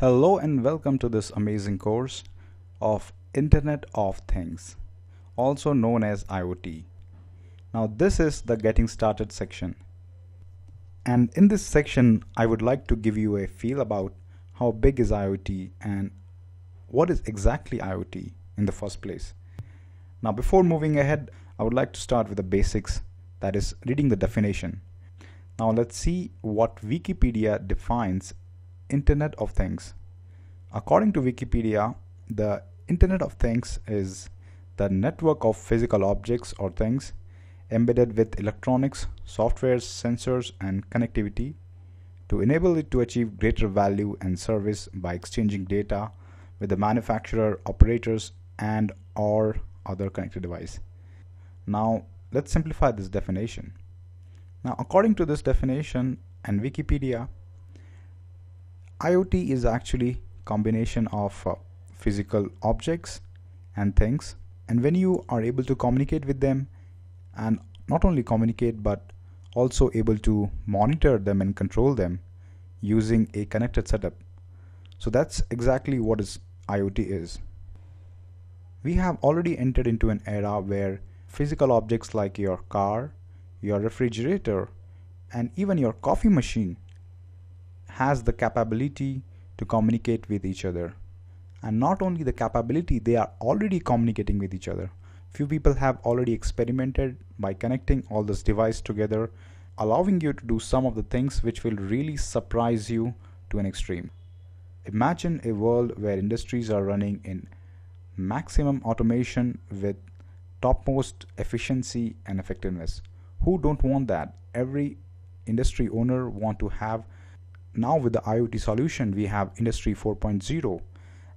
Hello and welcome to this amazing course of Internet of Things, also known as IoT. Now this is the getting started section. And in this section, I would like to give you a feel about how big is IoT and what is exactly IoT in the first place. Now before moving ahead, I would like to start with the basics, that is reading the definition. Now let's see what Wikipedia defines Internet of Things. According to Wikipedia, the Internet of Things is the network of physical objects or things embedded with electronics, software, sensors, and connectivity to enable it to achieve greater value and service by exchanging data with the manufacturer, operators, and or other connected device. Now let's simplify this definition. Now according to this definition and Wikipedia, IoT is actually combination of uh, physical objects and things and when you are able to communicate with them and not only communicate but also able to monitor them and control them using a connected setup. So that's exactly what is IoT is. We have already entered into an era where physical objects like your car, your refrigerator, and even your coffee machine has the capability to communicate with each other. And not only the capability, they are already communicating with each other. Few people have already experimented by connecting all this device together, allowing you to do some of the things which will really surprise you to an extreme. Imagine a world where industries are running in maximum automation with topmost efficiency and effectiveness. Who don't want that? Every industry owner want to have now with the IoT solution we have industry 4.0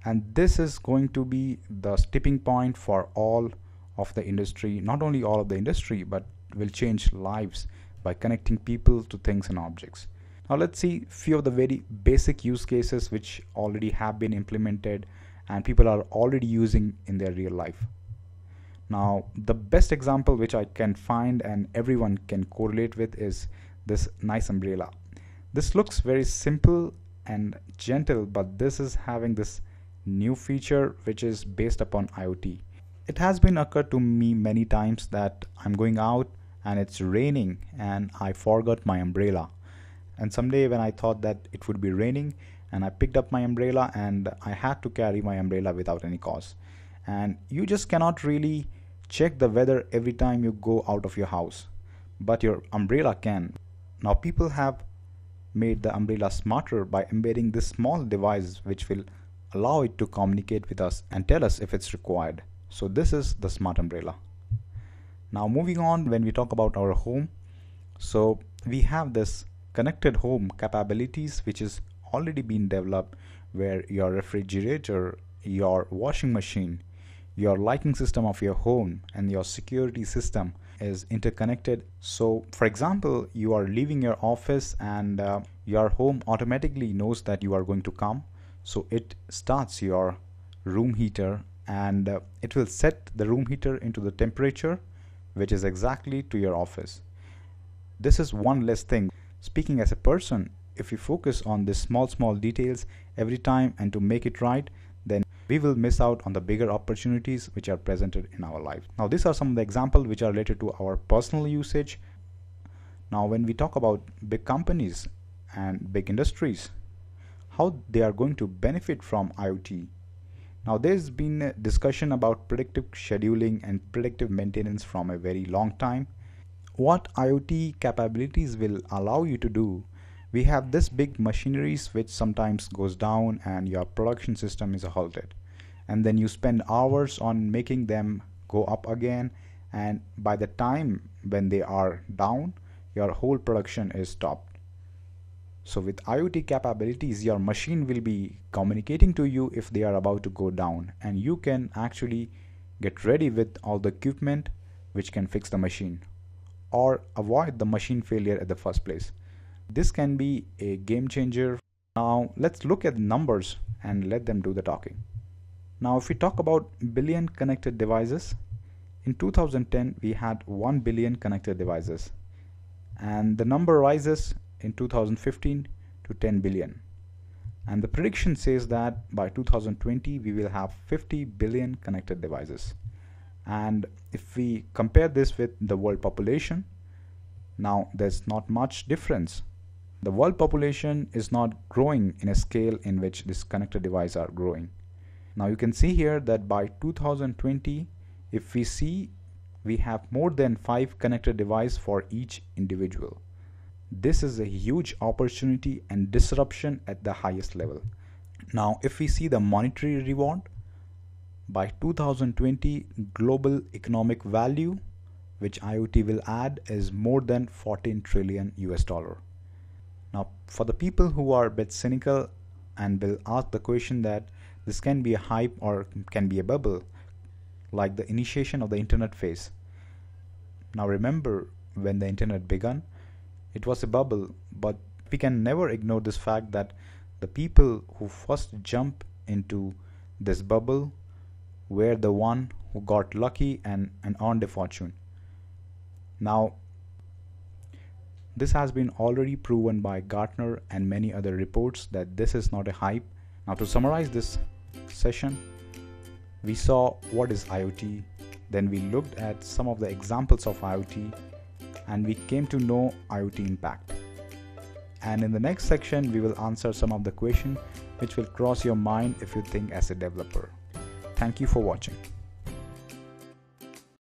and this is going to be the tipping point for all of the industry not only all of the industry but will change lives by connecting people to things and objects. Now let's see few of the very basic use cases which already have been implemented and people are already using in their real life. Now the best example which I can find and everyone can correlate with is this nice umbrella this looks very simple and gentle but this is having this new feature which is based upon IoT it has been occurred to me many times that I'm going out and it's raining and I forgot my umbrella. And someday when I thought that it would be raining and I picked up my umbrella and I had to carry my umbrella without any cause. And you just cannot really check the weather every time you go out of your house but your umbrella can. Now people have made the umbrella smarter by embedding this small device which will allow it to communicate with us and tell us if it's required. So this is the smart umbrella. Now moving on when we talk about our home so we have this connected home capabilities which is already been developed where your refrigerator your washing machine your lighting system of your home and your security system is interconnected. So for example you are leaving your office and uh, your home automatically knows that you are going to come. So it starts your room heater and uh, it will set the room heater into the temperature which is exactly to your office. This is one less thing. Speaking as a person if we focus on the small small details every time and to make it right we will miss out on the bigger opportunities which are presented in our life. Now these are some of the examples which are related to our personal usage. Now when we talk about big companies and big industries how they are going to benefit from IoT now there's been a discussion about predictive scheduling and predictive maintenance from a very long time. What IoT capabilities will allow you to do we have this big machineries which sometimes goes down and your production system is halted. And then you spend hours on making them go up again. And by the time when they are down your whole production is stopped. So with IoT capabilities your machine will be communicating to you if they are about to go down. And you can actually get ready with all the equipment which can fix the machine or avoid the machine failure at the first place this can be a game changer. Now let's look at the numbers and let them do the talking. Now if we talk about billion connected devices, in 2010 we had 1 billion connected devices and the number rises in 2015 to 10 billion. And the prediction says that by 2020 we will have 50 billion connected devices. And if we compare this with the world population, now there's not much difference. The world population is not growing in a scale in which these connected devices are growing. Now you can see here that by 2020, if we see we have more than five connected devices for each individual. This is a huge opportunity and disruption at the highest level. Now, if we see the monetary reward, by 2020, global economic value which IoT will add is more than 14 trillion US dollar. Now, for the people who are a bit cynical and will ask the question that this can be a hype or can be a bubble, like the initiation of the internet phase. Now, remember when the internet began, it was a bubble, but we can never ignore this fact that the people who first jump into this bubble were the one who got lucky and, and earned a fortune. Now, this has been already proven by Gartner and many other reports that this is not a hype. Now, to summarize this session, we saw what is IoT, then we looked at some of the examples of IoT and we came to know IoT impact. And in the next section, we will answer some of the questions which will cross your mind if you think as a developer. Thank you for watching.